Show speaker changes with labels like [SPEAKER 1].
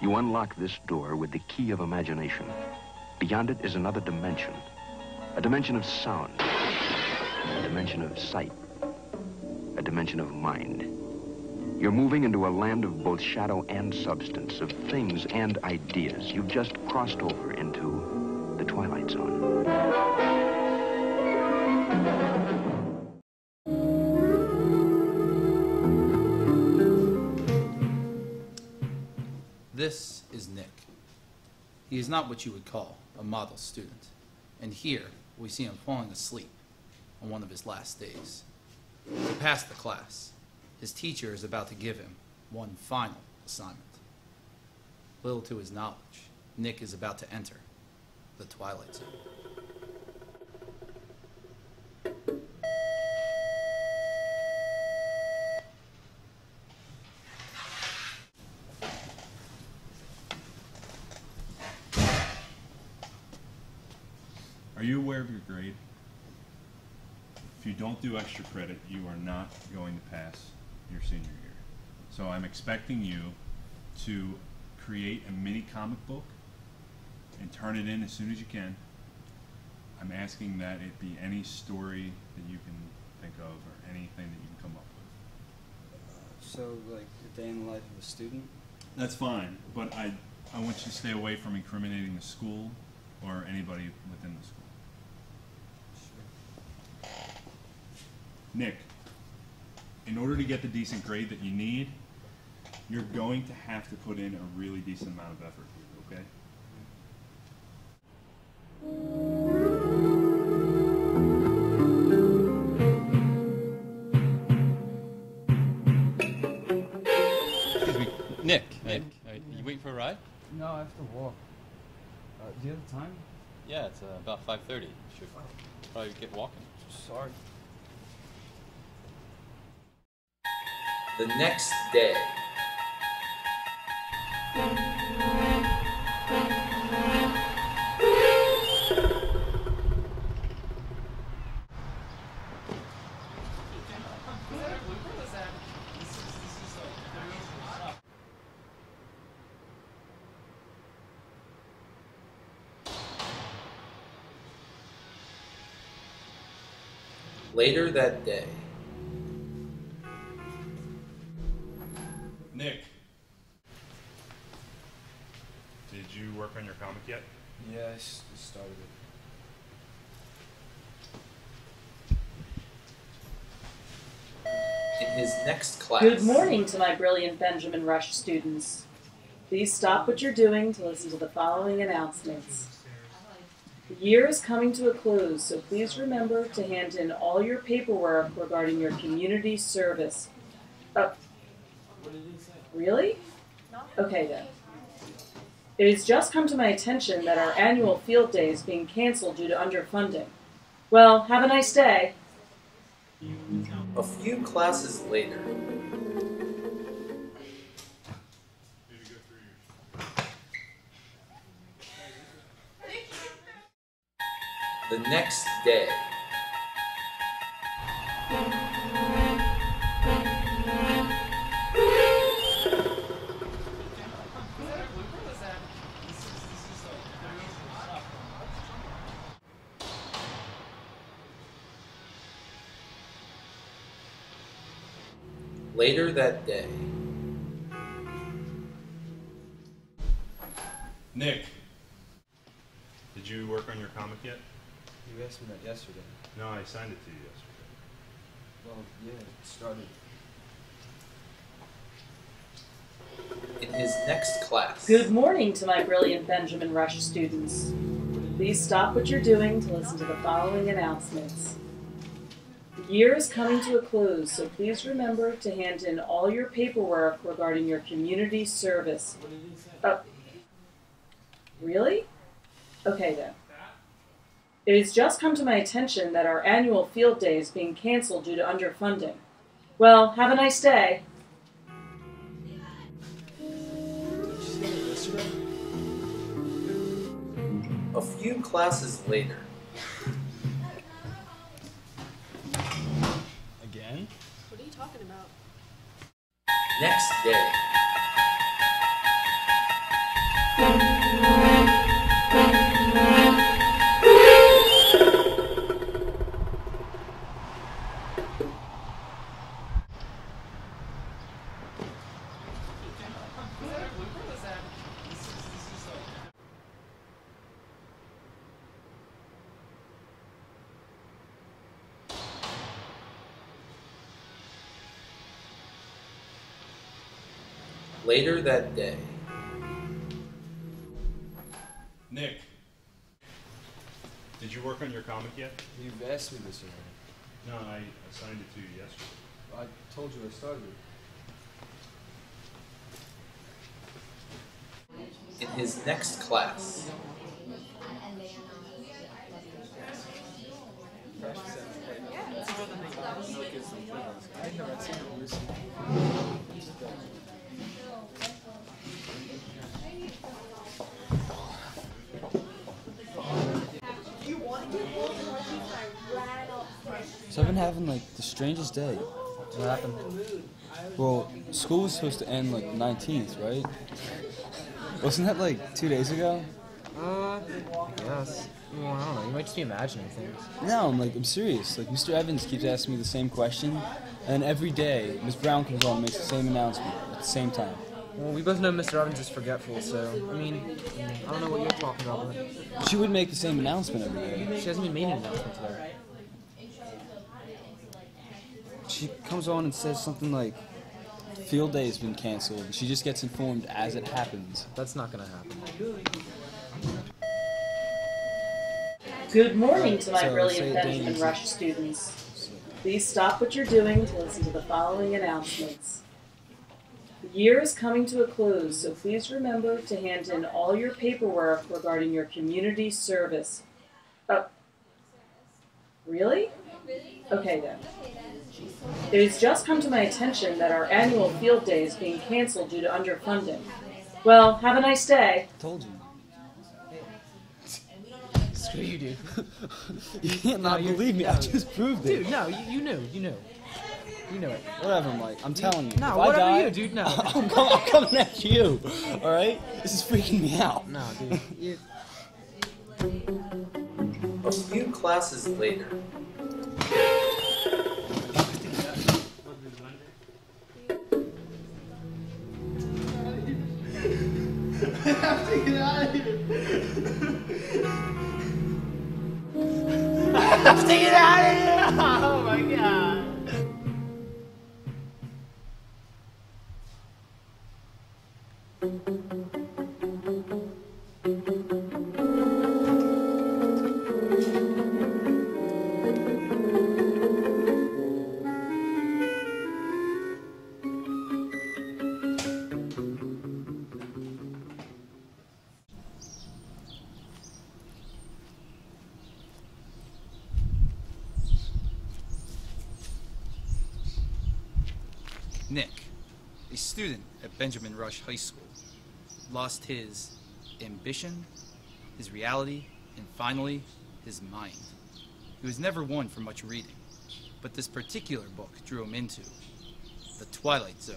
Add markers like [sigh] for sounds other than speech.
[SPEAKER 1] You unlock this door with the key of imagination. Beyond it is another dimension. A dimension of sound. A dimension of sight. A dimension of mind. You're moving into a land of both shadow and substance, of things and ideas. You've just crossed over into the Twilight Zone.
[SPEAKER 2] This is Nick. He is not what you would call a model student. And here, we see him falling asleep on one of his last days. To pass the class, his teacher is about to give him one final assignment. Little to his knowledge, Nick is about to enter the Twilight Zone.
[SPEAKER 3] Are you aware of your grade? If you don't do extra credit, you are not going to pass your senior year. So I'm expecting you to create a mini comic book and turn it in as soon as you can. I'm asking that it be any story that you can think of or anything that you can come up with.
[SPEAKER 4] So, like, a day in the life of a student?
[SPEAKER 3] That's fine, but I, I want you to stay away from incriminating the school or anybody within the school. Nick, in order to get the decent grade that you need, you're going to have to put in a really decent amount of effort here, okay?
[SPEAKER 5] Excuse me, Nick. Nick, uh, you waiting for a ride?
[SPEAKER 4] No, I have to walk. Uh, do you have the time?
[SPEAKER 5] Yeah, it's uh, about 5:30. Should probably get walking.
[SPEAKER 4] Sorry.
[SPEAKER 6] The next day. Later that day.
[SPEAKER 3] Did you work on your comic yet?
[SPEAKER 4] Yeah, I s- started it.
[SPEAKER 6] In his next class.
[SPEAKER 7] Good morning to my brilliant Benjamin Rush students. Please stop what you're doing to listen to the following announcements. The year is coming to a close, so please remember to hand in all your paperwork regarding your community service. Uh, really? Okay then. It has just come to my attention that our annual field day is being canceled due to underfunding. Well, have a nice day.
[SPEAKER 6] A few classes later. The next day. Later that day.
[SPEAKER 3] Nick. Did you work on your comic yet?
[SPEAKER 4] You asked me that yesterday.
[SPEAKER 3] No, I signed it to you yesterday.
[SPEAKER 4] Well, yeah, it started.
[SPEAKER 6] In his next class.
[SPEAKER 7] Good morning to my brilliant Benjamin Rush students. Please stop what you're doing to listen to the following announcements. Year is coming to a close, so please remember to hand in all your paperwork regarding your community service. Uh, really? Okay then. It has just come to my attention that our annual field day is being canceled due to underfunding. Well, have a nice day.
[SPEAKER 6] A few classes later. Next day. Later that day,
[SPEAKER 3] Nick, did you work on your comic yet?
[SPEAKER 4] You've asked me this already.
[SPEAKER 3] No, I assigned it to you yesterday.
[SPEAKER 4] I told you I started. It.
[SPEAKER 6] In his next class,
[SPEAKER 4] So been having like the strangest day.
[SPEAKER 8] What happened?
[SPEAKER 4] Well, school was supposed to end like 19th, right? Wasn't that like two days ago?
[SPEAKER 8] Uh, I guess. Well, I don't know. You might just be imagining things.
[SPEAKER 4] No, I'm like, I'm serious. Like, Mr. Evans keeps asking me the same question, and every day, Ms. Brown comes on and makes the same announcement at the same time.
[SPEAKER 8] Well, we both know Mr. Evans is forgetful, so I mean, I don't know what you're talking about. But
[SPEAKER 4] She would make the same announcement every day.
[SPEAKER 8] she hasn't even made an announcement today.
[SPEAKER 4] She comes on and says something like, field day has been canceled. and She just gets informed as it happens.
[SPEAKER 8] That's not gonna happen.
[SPEAKER 7] Good morning to my
[SPEAKER 4] So,
[SPEAKER 7] brilliant
[SPEAKER 4] say it
[SPEAKER 7] Benjamin
[SPEAKER 4] dangerously.
[SPEAKER 7] Rush students. Please stop what you're doing to listen to the following announcements. The year is coming to a close, so please remember to hand in all your paperwork regarding your community service. Oh, really? Okay then. It has just come to my attention that our annual field day is being canceled due to underfunding. Well, have a nice day.
[SPEAKER 4] Told you. [laughs]
[SPEAKER 8] Screw you, dude. [laughs]
[SPEAKER 4] You can't not
[SPEAKER 8] you're-
[SPEAKER 4] believe me. I just proved it.
[SPEAKER 8] Dude, no, you, you knew, you knew, you knew it.
[SPEAKER 4] Whatever, Mike. I'm telling you.
[SPEAKER 8] No,
[SPEAKER 4] if I
[SPEAKER 8] whatever
[SPEAKER 4] die,
[SPEAKER 8] you, dude. No, [laughs]
[SPEAKER 4] I'm, com- I'm coming at you. All right? This is freaking me out.
[SPEAKER 8] no, dude. You,
[SPEAKER 6] a few classes later,
[SPEAKER 2] Nick, a student at Benjamin Rush High School, lost his ambition, his reality, and finally, his mind. He was never one for much reading, but this particular book drew him into the Twilight Zone.